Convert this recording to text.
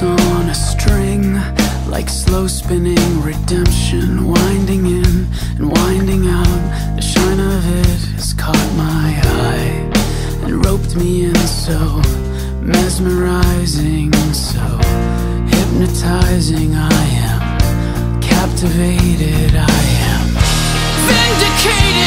On a string, Like slow spinning redemption, winding in and winding out. The shine of it has caught my eye and roped me in so mesmerizing, so hypnotizing. I am captivated, I am vindicated.